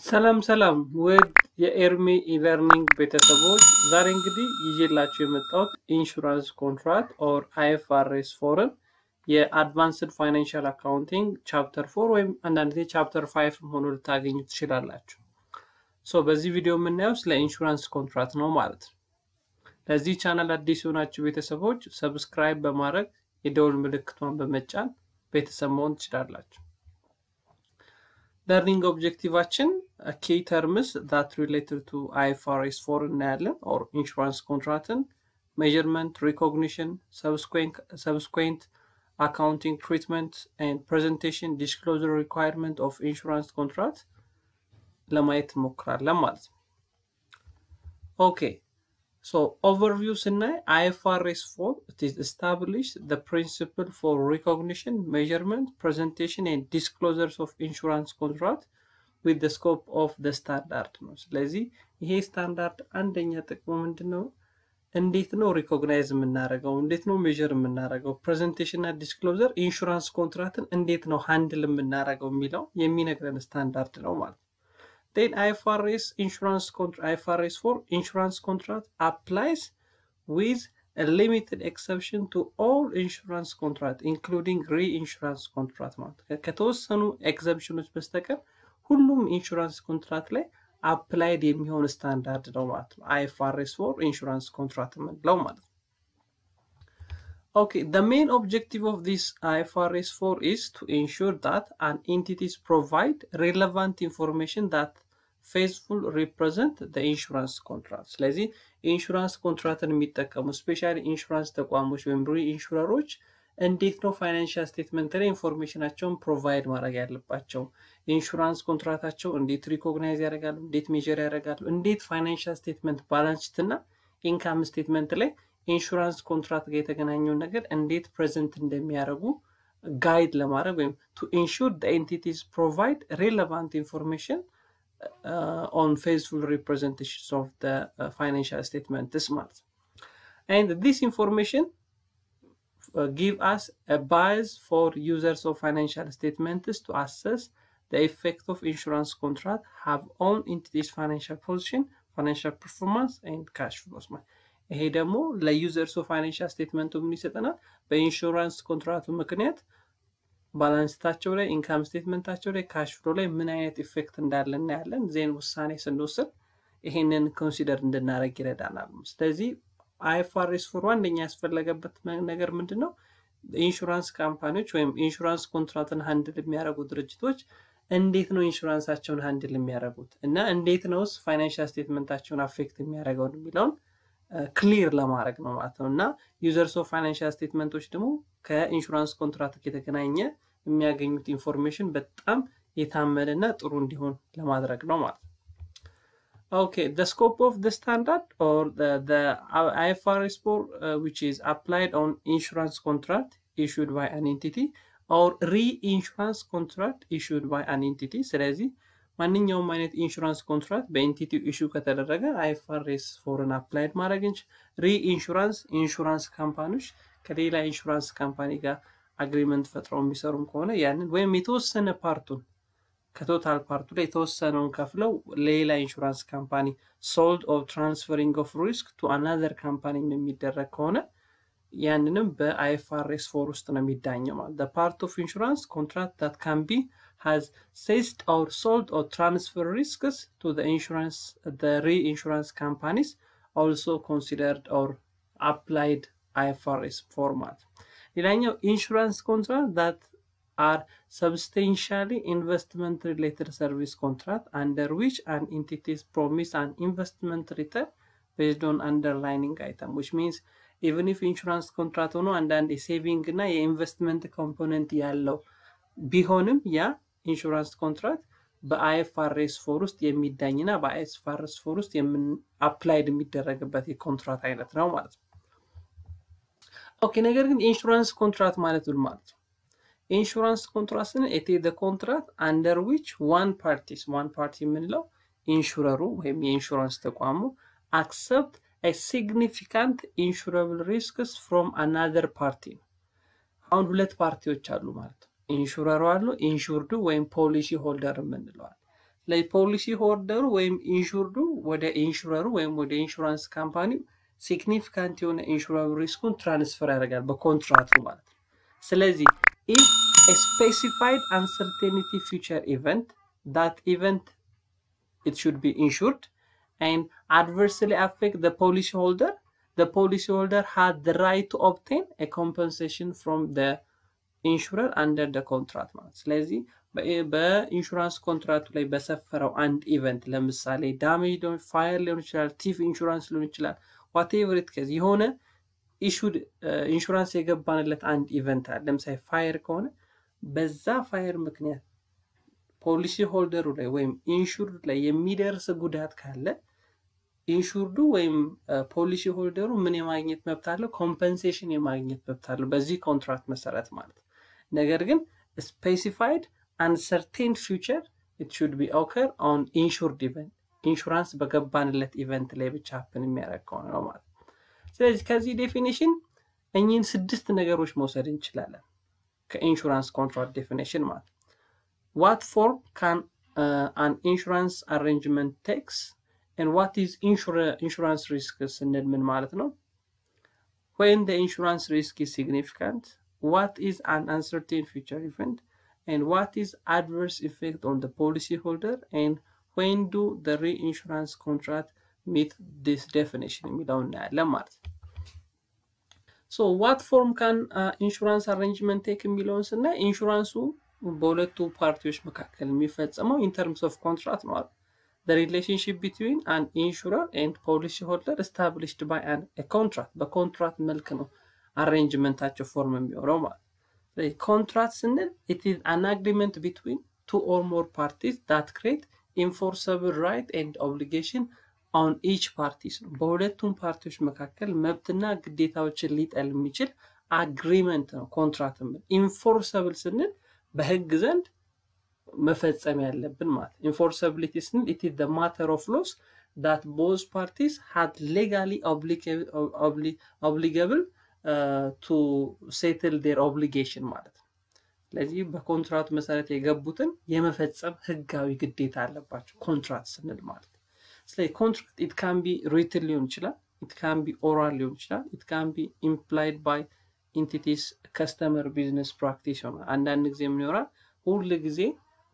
ሰላም ሰላም ውድ የኤርሚ e-learning ቤተሰቦች፣ ዛሬ እንግዲህ ይዤላችሁ የመጣሁት insurance contract or IFRS four ን የ advanced financial accounting chapter four ወይም አንዳንድ ጊዜ chapter five ሆኖ ልታገኙ ትችላላችሁ። So በዚህ ቪዲዮ የምናየው ስለ insurance contract ነው ማለት ነው። ለዚህ ቻናል አዲስ የሆናችሁ ቤተሰቦች subscribe በማድረግ የደውል ምልክቷን በመጫን ቤተሰብ መሆን ትችላላችሁ። learning objective ኣችን key terms that related to IFRS 4 እናያለን። or insurance contract ን measurement፣ recognition፣ subsequent accounting treatment and presentation disclosure requirement of insurance contract ለማየት እንሞክራለን ማለት ነው። okay overview ስናይ IFRS 4 the principle for recognition measurement presentation disclosures of insurance contract the scope of standard ነው። ስለዚህ ይሄ ስታንዳርድ አንደኛ ጥቅሙ ምንድን ነው? እንዴት ነው recognize የምናደርገው? እንዴት ነው measure የምናደርገው? presentation እና disclosure insurance contract ን እንዴት ነው handle የምናደርገው የሚለው የሚነግረን ስታንዳርድ ነው ማለት ነው። then IFRS insurance contract IFRS for insurance contract applies with a limited exception to all insurance contract including reinsurance contract ማለት ከተወሰኑ ኤክሰፕሽኖች በስተቀር ሁሉም ኢንሹራንስ ኮንትራክት ላይ አፕላይድ የሚሆን ስታንዳርድ ነው ማለት ነው። አይኤፍአርኤስ ፎር ኢንሹራንስ ኮንትራክት የምንለው ማለት ነው። Okay, the main objective of this IFRS 4 is to ensure that an entities provide relevant information that faithful represent the insurance contract። ስለዚህ ኢንሹራንስ ኮንትራክትን የሚጠቀሙ ስፔሻሊ ኢንሹራንስ ተቋሞች ወይም ሪ ኢንሹረሮች እንዴት ነው ፋይናንሻል ስቴትመንት ላይ ኢንፎርሜሽናቸውን ፕሮቫይድ ማድረግ ያለባቸው፣ ኢንሹራንስ ኮንትራክታቸው እንዴት ሪኮግናይዝ ያደርጋሉ፣ እንዴት ሜዥር ያደርጋሉ፣ እንዴት ፋይናንሻል ስቴትመንት ባላንስ ሺት እና ኢንካም ስቴትመንት ላይ ኢንሹራንስ ኮንትራክት ጋር የተገናኘውን ነገር እንዴት ፕሬዘንት እንደሚያደርጉ ጋይድ ለማድረግ ወይም ቱ ኢንሹር ዘ ኤንቲቲስ ፕሮቫይድ ሬሌቫንት ኢንፎርሜሽን ኦን ፌዝፉል ሪፕሬዘንቴሽንስ ኦፍ ዘ ፋይናንሻል ስቴትመንትስ ማለት ነው። ኤንድ ዚስ ኢንፎርሜሽን ጊቭ አስ አ ባይስ ፎር ዩዘርስ ኦፍ ፋይናንሻል ስቴትመንትስ ቱ አሰስ ዘ ኢፌክት ኦፍ ኢንሹራንስ ኮንትራክት ሃቭ ኦን ኤንቲቲስ ፋይናንሻል ፖዚሽን ፋይናንሻል ፐርፎርማንስ ኤንድ ካሽ ፍሎስ ማለት ይሄ ደግሞ ለ users of financial statement ኡ ምን ይሰጠናል? በ insurance contract ኡ ምክንያት balance ኣቸው ላይ income statement ኣቸው ላይ cash flow ላይ ምን አይነት effect እንዳለ እናያለን። then ውሳኔ ስንወስድ ይሄንን consider እንድናደረግ ይረዳናል። ስለዚህ IFRS 4 አንደኛ ያስፈለገበት ነገር ምንድን ነው? insurance company ዎች ወይም insurance contract ን handle የሚያደርጉ ድርጅቶች እንዴት ነው ኢንሹራንሳቸውን handle የሚያደርጉት እና እንዴት ነውስ financial statement ኣቸውን affect የሚያደርገውን የሚለውን clear ለማድረግ ነው ማለት ነው። እና users of financial statement ኦች ደግሞ ከ insurance contract የተገናኘ የሚያገኙት information በጣም የታመነ እና ጥሩ እንዲሆን ለማድረግ ነው ማለት ነው። okay the scope of the standard or the, the IFRS 4 uh, which is applied on insurance contract issued by an entity or reinsurance contract issued by an entity ስለዚህ ማንኛውም አይነት insurance contract በ entity ው issue ከተደረገ IFRS 4 ን applied ማድረግ እንች reinsurance insurance company ዎች ከሌላ insurance company ጋር agreement ፈጥረው የሚሰሩም ከሆነ ያንን ወይም የተወሰነ part ኡን ከ total part ኡ ላይ የተወሰነውን ከፍለው ሌላ insurance company sold of transferring of risk to another company የሚደረግ ከሆነ ያንንም በ IFRS 4 ውስጥ ነው የሚዳኘው ማለት part of insurance contract that can be has seized or sold or transfer risks to the insurance the reinsurance companies also considered or applied IFRS format. ሌላኛው ኢንሹራንስ ኮንትራክት that are substantially investment related service contract under which an entities promise an investment return based on underlining item which means even if insurance contract ሆኖ አንዳንድ የሴቪንግ እና የኢንቨስትመንት ኮምፖነንት ያለው ቢሆንም ያ ኢንሹራንስ ኮንትራክት በአይኤፍአርኤስ ፎር ውስጥ የሚዳኝና በ IFRS 4 ውስጥ applied የሚደረግበት የ contract አይነት ነው ማለት ነው። okay ነገር ግን insurance contract ማለት ምን ማለት ነው? insurance contract ስንል it is the contract under which one parties one party የምንለው insurer ኡ ወይም የኢንሹራንስ ተቋሙ accept significant insurable risks from another party ነው። አሁን ሁለት ፓርቲዎች አሉ ማለት ነው። ኢንሹረሩ አሉ፣ ኢንሹርዱ ወይም ፖሊሲ ሆልደር የምንለዋል። ላይ ፖሊሲ ሆልደሩ ወይም ኢንሹርዱ ወደ ኢንሹረሩ ወይም ወደ ኢንሹራንስ ካምፓኒው ሲግኒፊካንት የሆነ ኢንሹራብል ሪስኩን ትራንስፈር ያደርጋል በኮንትራቱ ማለት ነው። ስለዚህ ኢፍ ስፔሲፋይድ አንሰርቴኒቲ ፊውቸር ኢቨንት ዳት ኢቨንት it should be insured and adversely affect the policyholder, the policyholder had the right to obtain a compensation from the insurer under the contract ማለት ስለዚህ በ insurance contract ኡ ላይ በሰፈረው አንድ event ለምሳሌ damage fire ሊሆን ይችላል፣ theft insurance ሊሆን ይችላል፣ whatever case የሆነ insured ኢንሹራንስ የገባንለት አንድ event አለ። ለምሳሌ fire ከሆነ በዛ fire ምክንያት policyholder ኡ ላይ ወይም insured ላይ የሚደርስ ጉዳት ካለ insured ኡ ወይም policyholder ኡ ምን የማግኘት መብት አለው? compensation የማግኘት መብት አለው በዚህ contract መሰረት ማለት ነው። ነገር ግን specified uncertain future it should be occur on insured event ኢንሹራንስ በገባንለት event ላይ ብቻ happen የሚያደርግ ከሆነ ነው ማለት ነው። ስለዚህ ከዚህ definition እኚህን ስድስት ነገሮች መውሰድ እንችላለን ከ insurance contract definition ማለት ነው። can uh, an insurance arrangement takes and what is insura- insurance risk ስንል ምን ማለት ነው the insurance risk is significant what is an uncertain future event and what is adverse effect on the policyholder and when do the reinsurance contract meet this definition የሚለውን እናያለን ማለት ነው ሶ ዋት ፎርም ካን ኢንሹራንስ አሬንጅመንት ቴክ የሚለውን ስናይ ኢንሹራንሱ በሁለቱ ፓርቲዎች መካከል የሚፈጸመው ኢንተርምስ ኦፍ ኮንትራክት ነው። the relationship between an insurer and policy holder established by an a contract በኮንትራክት መልክ ነው አሬንጅመንታቸው ፎርም የሚሆነው ማለት ነው። ኮንትራክት ስንል it is an agreement between two or more parties that create enforceable right and obligation on each parties ነው። በሁለቱም ፓርቲዎች መካከል መብትና ግዴታዎችን ሊጠል የሚችል አግሪመንት ነው ኮንትራክት የምንለው። ኢንፎርሰብል ስንል በህግ ዘንድ መፈጸም ያለብን ማለት ኢንፎርሳቢሊቲ ስንል ኢት ኢዝ ማተር ኦፍ ሎስ ዳት ቦዝ ፓርቲስ ሃድ ሌጋሊ ኦብሊገብል ቱ ሴትል ዴር ኦብሊጌሽን ማለት ነው። ስለዚህ በኮንትራቱ መሰረት የገቡትን የመፈጸም ህጋዊ ግዴታ አለባቸው contract ስንል ማለት ነው። ስለዚህ contract it can be written ሊሆን ይችላል፣ it can be oral ሊሆን ይችላል፣ it can be implied by entity's customary business practice ይሆናል። አንዳንድ ጊዜ ምን ይሆናል? ሁል ጊዜ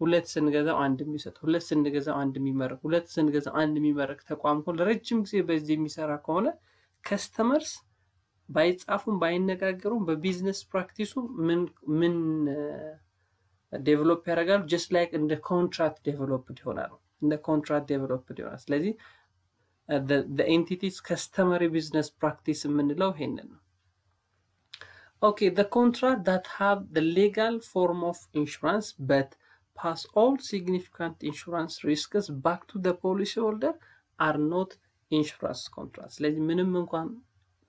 ሁለት ስንገዛው አንድ የሚሰጥ ሁለት ስንገዛው አንድ የሚመረቅ ሁለት ስንገዛው አንድ የሚመረቅ ተቋም ከሆነ ለረጅም ጊዜ በዚህ የሚሰራ ከሆነ customers ባይጻፉም ባይነጋገሩም በቢዝነስ ፕራክቲሱ ምን ዴቨሎፕ ያደርጋሉ? ጀስት ላይክ እንደ ኮንትራክት ዴቨሎፕድ ይሆናሉ። እንደ ኮንትራክት ዴቨሎፕድ ይሆናል። ስለዚህ ኤንቲቲስ ከስተመሪ ቢዝነስ ፕራክቲስ የምንለው ይሄንን ነው። Okay, the contract that have the legal form of insurance but pass all significant insurance risks back to the policyholder are not insurance contracts. ስለዚህ ምንም እንኳን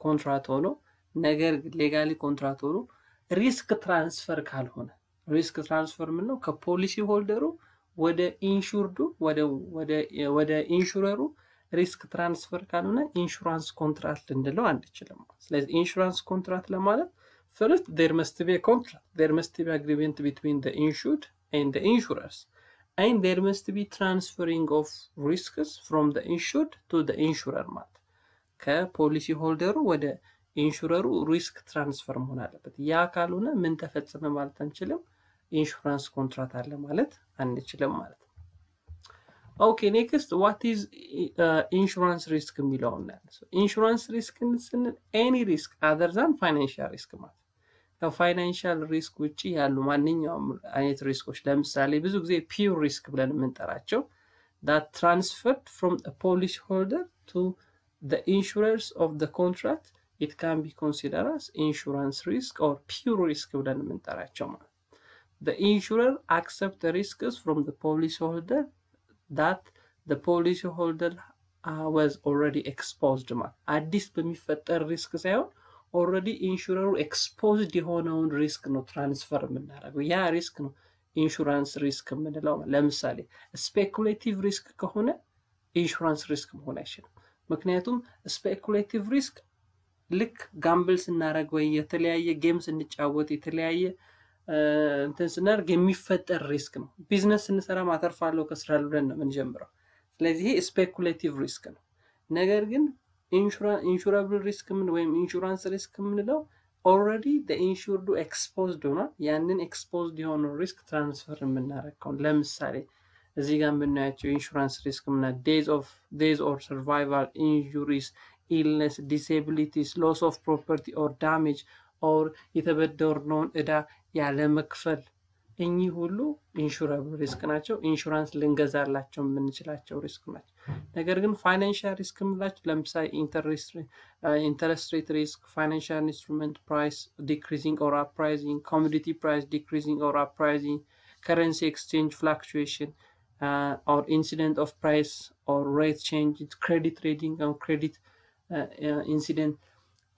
ኮንትራት ሆኖ ነገር legally ኮንትራት ሆኖ risk transfer ካልሆነ risk transfer ምን ነው? ከ policy holder ኡ ወደ ኢንሹርዱ ወደ ኢንሹረሩ ሪስክ ትራንስፈር ካልሆነ ኢንሹራንስ ኮንትራት ልንለው አንችልም። ስለዚህ ኢንሹራንስ ኮንትራት ለማለት there must be a contract. There must be agreement between the insured and the insurers. And there must be transferring of risks from the insured to the insurer ማለት ከፖሊሲ ሆልደሩ ወደ insurer ኡ risk transfer መሆን አለበት። ያ ካልሆነ ምን ተፈጸመ ማለት አንችልም። ኢንሹራንስ ኮንትራት አለ ማለት አንችልም ማለት ነው። okay next what is insurance risk የሚለውን እናያለን። insurance risk ስንል any risk other than financial risk ማለት ከ financial risk ውጭ ያሉ ማንኛውም አይነት risk ኦች ለምሳሌ ብዙ ጊዜ pure risk ብለን የምንጠራቸው transferred from a policy holder to the insurers of the contract it can be considered as insurance risk or pure risk ብለን የምንጠራቸው ማለት the insurer accept the risks from the policyholder that the policyholder uh, was already exposed ማለት አዲስ በሚፈጠር ሪስክ ሳይሆን ኦልሬዲ ኢንሹረሩ ኤክስፖዝድ የሆነውን ሪስክ ነው ትራንስፈር የምናደርገው። ያ ሪስክ ነው ኢንሹራንስ ሪስክ የምንለው። ለምሳሌ ስፔኩሌቲቭ ሪስክ ከሆነ ኢንሹራንስ ሪስክ መሆን አይችልም። ምክንያቱም speculative risk ልክ gamble ስናደርግ ወይ የተለያየ game ስንጫወት የተለያየ እንትን ስናደርግ የሚፈጠር risk ነው። ቢዝነስ ስንሰራ ማተርፋለሁ ከስራለሁ ብለን ነው የምንጀምረው። ስለዚህ speculative risk ነው። ነገር ግን insurable risk ምን ወይም insurance risk የምንለው already insured ኡ exposed ሆኗል። ያንን exposed የሆነው risk transfer የምናደርገው ለምሳሌ እዚህ ጋር የምናያቸው insurance risk ምና death or survival injuries illness disabilities loss of property or damage or የተበደርነውን እዳ ያለመክፈል እኚህ ሁሉ insurable risk ናቸው። ኢንሹራንስ ልንገዛላቸው የምንችላቸው risk ናቸው። ነገር ግን financial risk የምንላቸው ለምሳሌ interest rate risk፣ financial instrument price decreasing or uprising፣ commodity price decreasing or uprising፣ ከረንሲ ኤክስቼንጅ ፍላክቹዌሽን ኦር ኢንሲደንት ኦፍ ፕራይስ ኦር ሬት ቼንጅ፣ ክሬዲት ሬዲንግ ኦር ክሬዲት ኢንሲደንት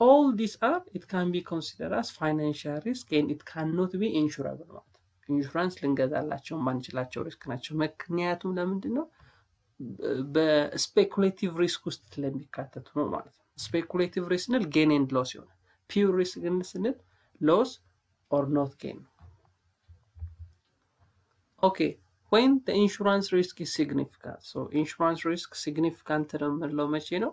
all these are it can be considered as financial risk and it cannot be insurable ማለት ኢንሹራንስ ልንገዛላቸው ማንችላቸው ሪስክ ናቸው። ምክንያቱም ለምንድን ነው በስፔኩሌቲቭ ሪስክ ውስጥ ስለሚካተቱ ነው ማለት ነው። ስፔኩሌቲቭ ሪስክ ስንል ጌን ኤንድ ሎስ ይሆናል። ፒውር ሪስክ ግን ስንል ሎስ ኦር ኖት ጌን ነው። ኦኬ ወይም ኢንሹራንስ ሪስክ ኢዝ ሲግኒፊካንት ኢንሹራንስ ሪስክ ሲግኒፊካንት ነው የምንለው መቼ ነው?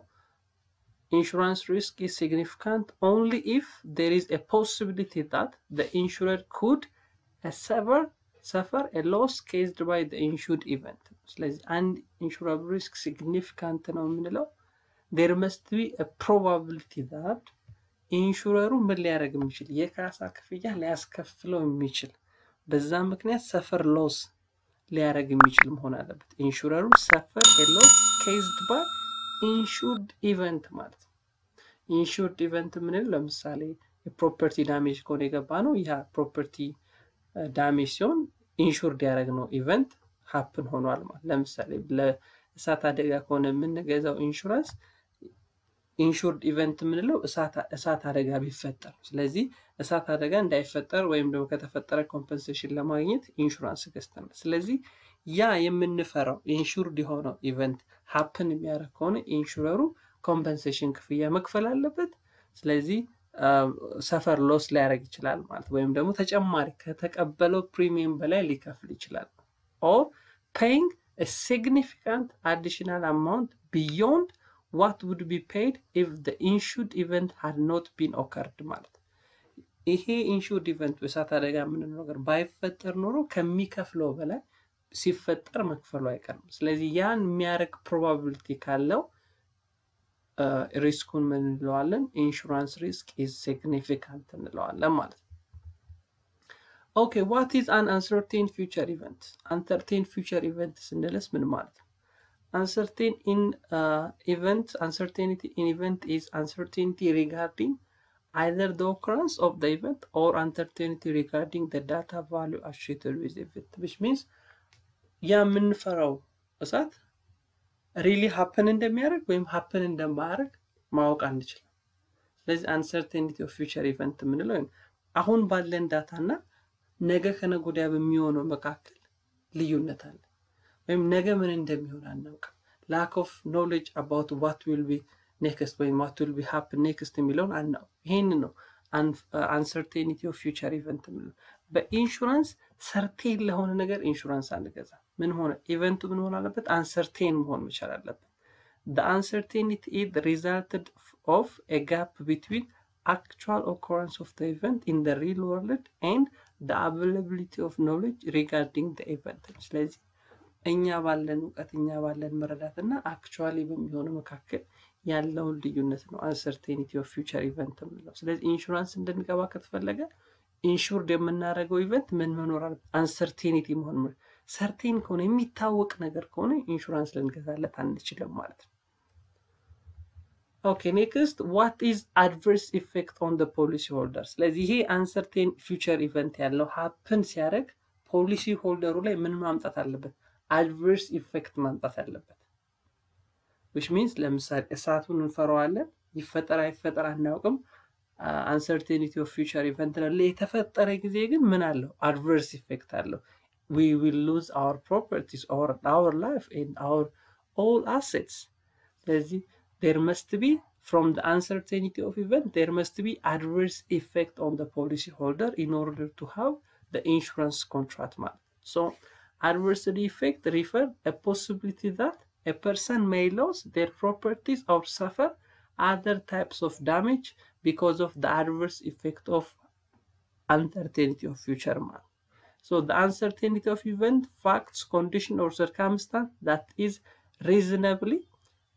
insurance risk is significant only if there is a possibility that the insurer could uh, suffer suffer a loss caused by the insured event ስለዚህ አንድ ኢንሹራብል ሪስክ ሲግኒፊካንት ነው የምንለው ዴር መስት ቢ ፕሮባቢሊቲ ዛት ኢንሹረሩ ምን ሊያደርግ የሚችል የካሳ ክፍያ ሊያስከፍለው የሚችል በዛ ምክንያት ሰፈር ሎስ ሊያደርግ የሚችል መሆን አለበት። insurer ኡ suffer loss caused by insured event ማለት ነው። insured event የምንለው ለምሳሌ የ property damage ከሆነ የገባ ነው። ይህ property damage ሲሆን insured ያደረግነው event happen ሆኗል ማለት ለምሳሌ ለእሳት አደጋ ከሆነ የምንገዛው ኢንሹራንስ insured event የምንለው እሳት አደጋ ቢፈጠር፣ ስለዚህ እሳት አደጋ እንዳይፈጠር ወይም ደግሞ ከተፈጠረ compensation ለማግኘት ኢንሹራንስ ገዝተናል። ስለዚህ ያ የምንፈራው insured የሆነው event happen የሚያደርግ ከሆነ insurer ኡ compensation ክፍያ መክፈል አለበት። ስለዚህ suffer loss ሊያደርግ ይችላል ማለት ወይም ደግሞ ተጨማሪ ከተቀበለው premium በላይ ሊከፍል ይችላል። or paying significant additional amount beyond ዋት ውድ ቢ ፔይድ ኢፍ ኢንሹርድ ኢቨንት ሃድ ኖት ቢን ኦከርድ ማለት ይሄ ኢንሹርድ ኢቨንት እሳት አደጋ የምንለው ነገር ባይፈጠር ኖሮ ከሚከፍለው በላይ ሲፈጠር መክፈሉ አይቀርም። ስለዚህ ያን የሚያደርግ ፕሮባቢሊቲ ካለው ሪስኩን ምን እንለዋለን? ኢንሹራንስ ሪስክ ኢዝ ሲግኒፊካንት እንለዋለን ማለት ነው። ኦኬ ዋት ኢዝ አን አንሰርቴን ፊውቸር ኢቨንት? አንሰርቴን ፊውቸር ኢቨንት ስንልስ ምን ማለት ነው? uncertain in event uncertainty in event is uncertainty regarding either the occurrence of the event or uncertainty regarding the data value associated with the event which means የምንፈራው እሳት really happen እንደሚያደርግ ወይም happen እንደማያደርግ ማወቅ አንችልም። ስለዚህ uncertainty of future event የምንለው አሁን ባለን data እና ነገ ከነገ ወዲያ በሚሆነው መካከል ልዩነት አለ። ወይም ነገ ምን እንደሚሆን አናውቅም። ላክ ኦፍ ኖሌጅ አባውት ዋት ዊል ቢ ኔክስት ወይም ዋት ዊል ቢ ሀፕን ኔክስት የሚለውን አናውቅም። ይህን ነው አንሰርቴኒቲ ኦፍ ፊውቸር ኢቨንት የምንለው። በኢንሹራንስ ሰርቴን ለሆነ ነገር ኢንሹራንስ አንገዛ። ምን ሆነ ኢቨንቱ ምን መሆን አለበት? አንሰርቴን መሆን መቻል አለበት። the uncertainty is the result of a gap between actual occurrence of the event in the real world and the availability of knowledge regarding the event ስለዚህ እኛ ባለን እውቀት እኛ ባለን መረዳት እና actually በሚሆነው መካከል ያለውን ልዩነት ነው uncertainty of future event የምንለው። ስለዚህ ኢንሹራንስ እንድንገባ ከተፈለገ insured የምናደርገው event ምን መኖር? uncertainty መሆን certain ከሆነ የሚታወቅ ነገር ከሆነ ኢንሹራንስ ልንገዛለት አንችልም ማለት ነው። okay next what is adverse effect on policy holder። ስለዚህ ይሄ uncertain future event ያለው happen ሲያደርግ policy holder ኡ ላይ ምን ማምጣት አለበት? አድቨርስ ኢፌክት ማምጣት አለበት። ዊች ሚንስ ለምሳሌ እሳቱን እንፈራዋለን፣ ይፈጠር አይፈጠር አናውቅም። አንሰርቴኒቲ ኦፍ ፊውቸር ኢቨንት ነው። የተፈጠረ ጊዜ ግን ምን አለው? አድቨርስ ኢፌክት አለው። ዊ ዊል ሉዝ አወር ፕሮፐርቲስ ኦር አወር ላይፍ ኤንድ አወር ኦል አሴትስ። ስለዚህ there must be from the uncertainty of event there must be adverse effect on the policy holder in order to have the insurance contract ማለት so adverse effect refer a possibility that a person may lose their properties or suffer other types of damage because of the adverse effect of uncertainty of future man. So the uncertainty of event, facts, condition or circumstance that is reasonably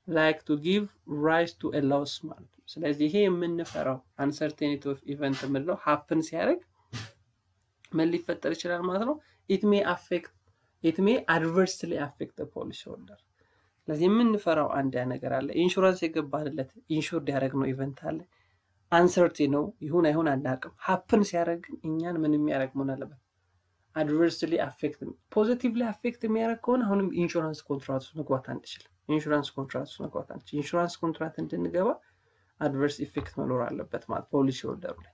like to give rise to a loss ማለት ነው። ስለዚህ ይሄ የምንፈራው አንሰርቴኒቲ ኦፍ ኢቨንት የምንለው ሀፕን ሲያደርግ ምን ሊፈጠር ይችላል ማለት ነው። ኢት ሜ አፌክት ኢት ሜ አድቨርስሊ አፌክት ፖሊሲ ሆልደር። ስለዚህ የምንፈራው አንድ ነገር አለ። ኢንሹራንስ የገባንለት insured ያደረግነው event አለ። uncertain ነው ይሁን አይሁን አናውቅም። happen ሲያደርግ ግን እኛን ምን የሚያደርግ መሆን አለበት? adversely affect positively affect የሚያደርግ ከሆነ አሁንም ኢንሹራንስ ኮንትራት ውስጥ መግባት አንችልም። ኢንሹራንስ ኮንትራት ውስጥ መግባት አንችል። ኢንሹራንስ ኮንትራት እንድንገባ adverse effect መኖር አለበት ማለት policy holder ኡ ላይ።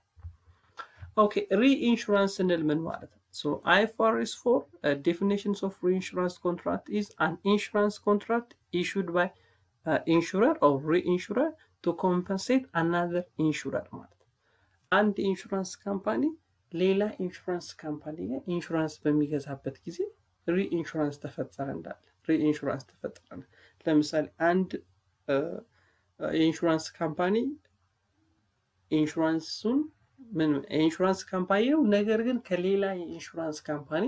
okay reinsurance ስንል ምን ማለት ነው? ሶ አይኤፍአርኤስ ፎር ዴፊኒሽንስ ኦፍ ሪኢንሹራንስ ኮንትራክት ኢዝ አን ኢንሹራንስ ኮንትራክት ኢሹድ ባይ ኢንሹረር ኦር ሪኢንሹረር ቱ ኮምፐንሴት አናዘር ኢንሹረር ማለት ነው። አንድ ኢንሹራንስ ካምፓኒ ሌላ ኢንሹራንስ ካምፓኒ ጋር ኢንሹራንስ በሚገዛበት ጊዜ ሪኢንሹራንስ ተፈጠረ እንዳለ ሪኢንሹራንስ ተፈጠረ። ለምሳሌ አንድ የኢንሹራንስ ካምፓኒ ኢንሹራንሱን ምን የኢንሹራንስ ካምፓኒ ነው፣ ነገር ግን ከሌላ የኢንሹራንስ ካምፓኒ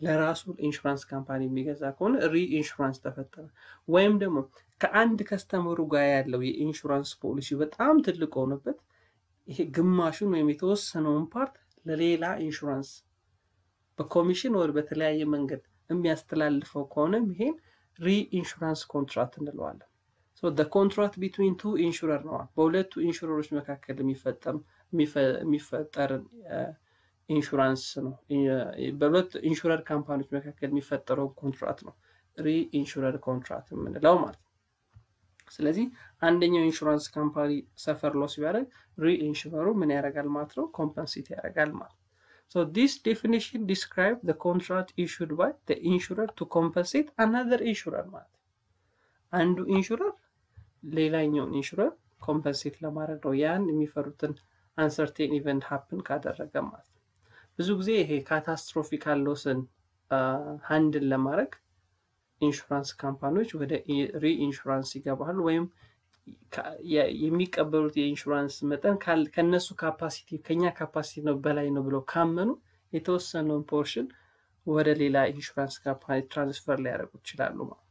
ለራሱ ኢንሹራንስ ካምፓኒ የሚገዛ ከሆነ ሪኢንሹራንስ ተፈጠረ። ወይም ደግሞ ከአንድ customer ኡ ጋር ያለው የኢንሹራንስ ፖሊሲ በጣም ትልቅ ሆነበት ይሄ ግማሹን ወይም የተወሰነውን part ለሌላ ኢንሹራንስ በኮሚሽን ወይ በተለያየ መንገድ የሚያስተላልፈው ከሆነም ይሄን reinsurance contract እንለዋለን። contract between two insurer ነዋል። በሁለቱ insurer ኦች መካከል የሚፈጠር ኢንሹራንስ ነው። በሁለት insurer company ዎች መካከል የሚፈጠረው contract ነው reinsurer contract የምንለው ማለት ነው። ስለዚህ አንደኛው ኢንሹራንስ company suffer loss ቢያደርግ reinsurer ኡ ምን ያደርጋል ማለት ነው? compensate ያደርጋል ማለት ነው። So this definition describe the contract issued by the insurer to compensate another ማለት አንዱ insurer ሌላኛውን insurer compensate ለማድረግ ነው ያን የሚፈሩትን uncertain event happen ካደረገ ማለት ነው። ብዙ ጊዜ ይሄ catastrophical loss ን handle ለማድረግ ኢንሹራንስ company ዎች ወደ reinsurance ይገባሉ ወይም የሚቀበሉት የኢንሹራንስ መጠን ከነሱ capacity ከኛ capacity ነው በላይ ነው ብለው ካመኑ የተወሰነውን portion ወደ ሌላ ኢንሹራንስ company transfer ሊያደርጉ ይችላሉ ማለት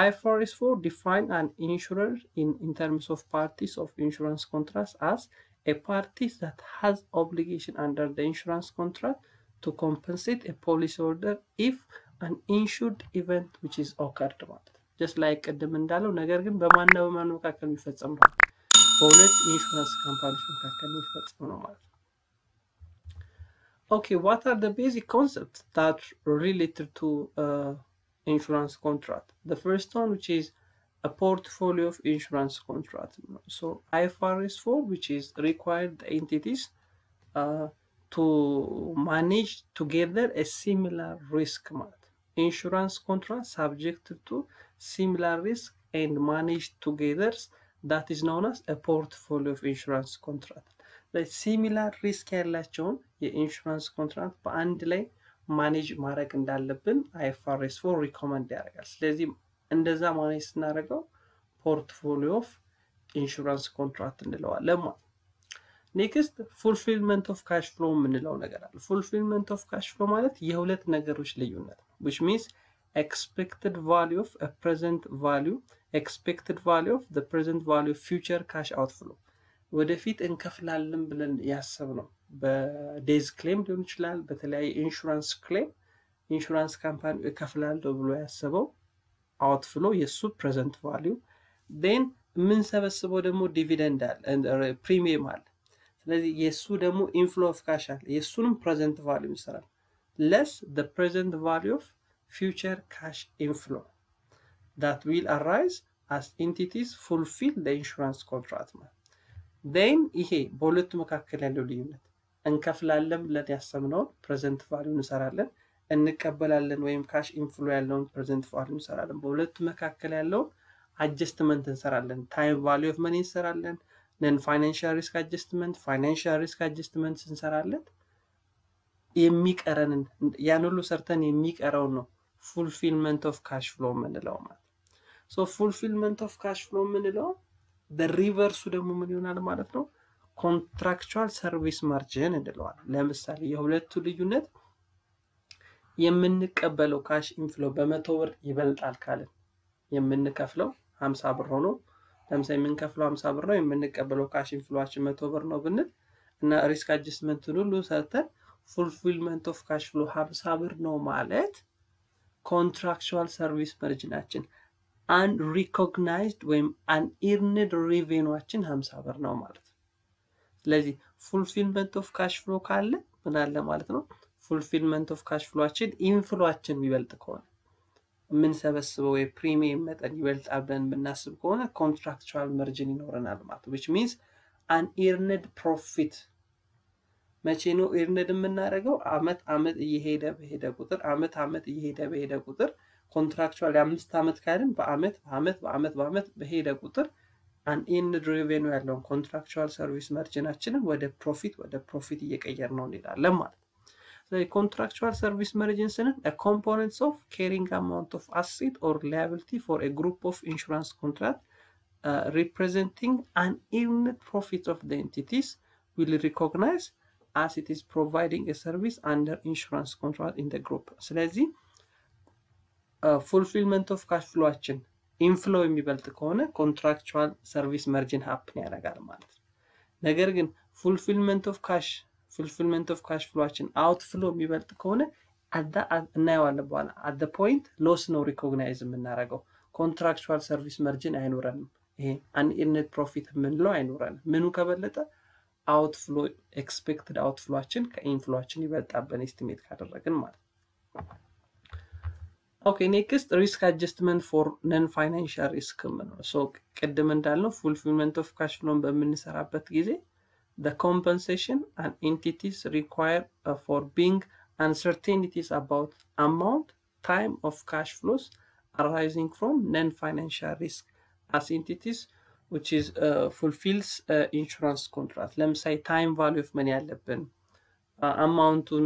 IFRS 4 define an insurer in, in terms of parties of insurance contracts as a party that has obligation under the insurance contract to compensate a policyholder if an insured event which is occurred ማለት ጀስት ላይ ቅድም እንዳለው ነገር ግን በማና በማን መካከል የሚፈጸም ነው በሁለት ኢንሹራንስ ካምፓኒዎች መካከል የሚፈጸም ነው ማለት ነው ኦኬ ዋት አር ቤዚክ ኮንሰፕት that related to uh, insurance contract. The first one, which is a portfolio of insurance contract. So IFRS 4, which is required the entities uh, to manage together a similar risk amount. Insurance contract subjected to similar risk and managed together that is known as a portfolio of insurance contract. ሲሚላር ሪስክ ያላቸውን የኢንሹራንስ ኮንትራክት በአንድ ላይ ማኔጅ ማድረግ እንዳለብን አይኤፍአርኤስ ፎር ሪኮመንድ ያደርጋል። ስለዚህ እንደዛ manage ስናደርገው portfolio of insurance contract እንለዋለን ማለት next fulfillment of cash flow የምንለው ነገር አለ። fulfillment of cash flow ማለት የሁለት ነገሮች ልዩነት ነው። which means expected value of present value expected value of present value future cash outflow ወደፊት እንከፍላለን ብለን ያሰብነው በ death claim ሊሆን ይችላል። በተለያየ insurance claim insurance company እከፍላለሁ ብሎ ያሰበው outflow የእሱ present value ን የምንሰበስበው ደግሞ dividend አለ፣ premium አለ። ስለዚህ የእሱ ደግሞ inflow of cash አለ። የእሱንም present value ይሰራል። less present value of future cash inflow that will arise as entities fulfill insurance contract ማለት ን ይሄ በሁለቱ መካከል ያለው ልዩነት እንከፍላለን ብለን ያሰብነውን present value እንሰራለን፣ እንቀበላለን ወይም cash inflow ያለውን present value እንሰራለን። በሁለቱ መካከል ያለውን adjustment እንሰራለን። time value of money እንሰራለን። non financial risk adjustment፣ financial risk adjustment እንሰራለን። የሚቀረንን ያን ሁሉ ሰርተን የሚቀረው ነው fulfillment of cash flow የምንለው ማለት so fulfillment of cash flow የምንለው reverse ኡ ደግሞ ምን ይሆናል ማለት ነው contractual service margin እንለዋለን። ለምሳሌ የሁለቱ ልዩነት የምንቀበለው cash inflow በመቶ ብር ይበልጣል ካልን የምንከፍለው ሀምሳ ብር ሆኖ ለምሳሌ የምንከፍለው ሀምሳ ብር ነው የምንቀበለው cash inflow ኣችን መቶ ብር ነው ብንል እና risk adjustment ን ሁሉ ሰርተን fulfillment of cash flow ሀምሳ ብር ነው ማለት contractual service margin ኣችን unrecognized ወይም unearned revenue ኣችን ሀምሳ ብር ነው ማለት ነው። ስለዚህ fulfillment of cash flow ካለ ምን አለ ማለት ነው fulfillment of cash flow ኣችን inflow ኣችን የሚበልጥ ከሆነ የምንሰበስበው የ premium መጠን ይበልጣል ብለን የምናስብ ከሆነ contractual margin ይኖረናል ማለት which means unearned profit መቼ ነው earned የምናደርገው? አመት አመት እየሄደ በሄደ ቁጥር አመት አመት እየሄደ በሄደ ቁጥር ኮንትራክቹዋል የአምስት ዓመት ካልን በአመት በአመት በአመት በአመት በሄደ ቁጥር አን ኢርንድ ሬቬኑ ያለውን ኮንትራክቹዋል ሰርቪስ መርጅናችንን ወደ ፕሮፊት ወደ ፕሮፊት እየቀየር ነው እንሄዳለን ማለት ነው። ስለዚህ ኮንትራክቹዋል ሰርቪስ መርጅን ስንል ኮምፖነንትስ ኦፍ ካሪንግ አማውንት ኦፍ አሴት ኦር ላያቢሊቲ ፎር ኤ ግሩፕ ኦፍ ኢንሹራንስ ኮንትራክት ሪፕሬዘንቲንግ አን ኢርንድ ፕሮፊት ኦፍ ዘ ኤንቲቲስ ዊል ሪኮግናይዝ as it is providing a service under insurance contract in the group ስለዚህ ፉልፊልመንት ኦፍ ካሽ ፍሎችን ኢንፍሎ የሚበልጥ ከሆነ ኮንትራክቹዋል ሰርቪስ መርጅን ሀፕን ያደርጋል ማለት ነው። ነገር ግን ፉልፊልመንት ኦፍ ካሽ ፉልፊልመንት ኦፍ ካሽ ፍሎችን አውትፍሎ የሚበልጥ ከሆነ እናየዋለን በኋላ at point loss ነው recognize የምናደርገው contractual service margin አይኖረንም። ይሄ unearned profit የምንለው አይኖረንም። ምኑ ከበለጠ አውትፍሎ ኤክስፔክትድ አውትፍሎችን ከኢንፍሎችን ይበልጣበን ኤስቲሜት ካደረግን ማለት ኦኬ ኔክስት ሪስክ አጀስትመንት ፎር ነን ፋይናንሻል ሪስክ ምንለው ቅድም እንዳልነው ፉልፊልመንት ኦፍ ካሽ ፍሎን በምንሰራበት ጊዜ the compensation and entities required uh, for being uncertainties about amount time of cash flows arising from non-financial risk as entities which is uh, fulfills uh, insurance contract ለምሳሌ ታይም ቫሉ ኦፍ መኒ ያለብን አማውንቱን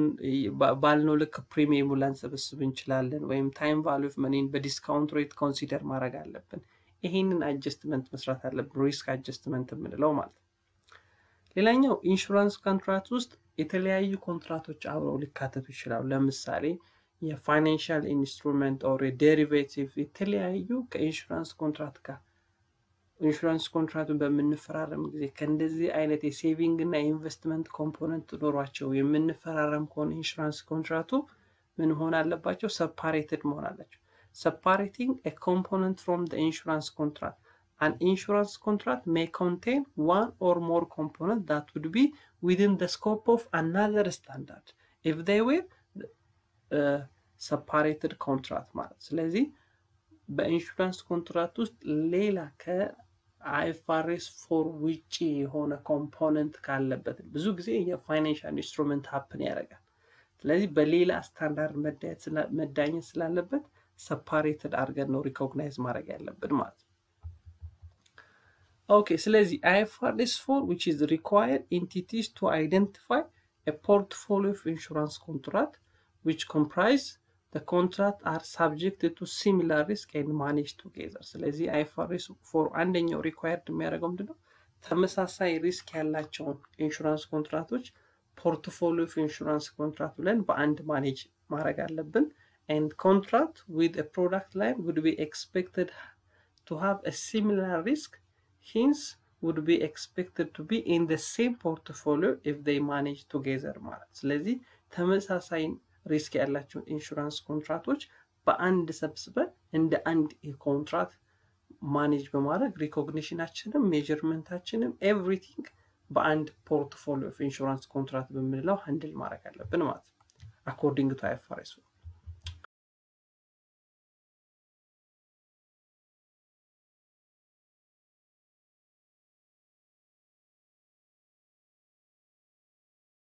ባልነው ልክ ፕሪሚየሙ ላንሰበስብ እንችላለን ወይም ታይም ቫሉ ኦፍ መኒን በዲስካውንት ሬት ኮንሲደር ማድረግ አለብን ይሄንን አጀስትመንት መስራት አለብን ሪስክ አጀስትመንት የምንለው ማለት ነው ሌላኛው ኢንሹራንስ ኮንትራት ውስጥ የተለያዩ ኮንትራቶች አብረው ሊካተቱ ይችላሉ ለምሳሌ የፋይናንሻል ኢንስትሩመንት ኦር ዴሪቬቲቭ የተለያዩ ከኢንሹራንስ ኮንትራት ጋር ኢንሹራንስ ኮንትራቱን በምንፈራረም ጊዜ ከእንደዚህ አይነት የሴቪንግ እና የኢንቨስትመንት ኮምፖነንት ኖሯቸው የምንፈራረም ከሆነ ኢንሹራንስ ኮንትራቱ ምን መሆን አለባቸው? separated መሆን አላቸው። Separating component from insurance contract An insurance contract may contain one or more components that would be within the scope of another standard if they were separated contract ማለት ስለዚህ በ insurance contract ውስጥ ሌላ ከ IFRS 4 ውጪ የሆነ component ካለበት ብዙ ጊዜ የ financial instrument happen ያደርጋል። ስለዚህ በሌላ ስታንዳርድ መዳኘት ስላለበት ሰፓሬትድ አድርገን ነው ሪኮግናይዝ ማድረግ ያለብን ማለት ነው። ኦኬ ስለዚህ አይፋሬስ ፎር ዊች ኢዝ ሪኳየርድ ኢንቲቲስ ቱ አይደንቲፋይ a portfolio of insurance contract which comprise the contract are subject to similar risk and managed together ስለዚህ አይፋሬስ ፎር አንደኛው ሪኳየርድ የሚያደርገው ምንድነው ተመሳሳይ ሪስክ ያላቸውን ኢንሹራንስ ኮንትራቶች ፖርትፎሊዮ ኦፍ ኢንሹራንስ ኮንትራክት ብለን በአንድ ማኔጅ ማድረግ አለብን and contract with a product line would be expected to have a similar risk hence would be expected to be in the same portfolio if they manage together ማለት ስለዚህ ተመሳሳይ risk ያላቸውን insurance contract ኦች በአንድ ሰብስበን እንደ አንድ contract manage በማድረግ recognition ኣችንም measurement ኣችንም everything በአንድ portfolio insurance contract በምንለው handle ማድረግ አለብን ማለት according to IFRS